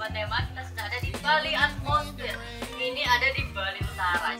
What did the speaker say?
beberapa tema kita sudah ada di Bali Atmosphere. Ini ada di Bali Utara.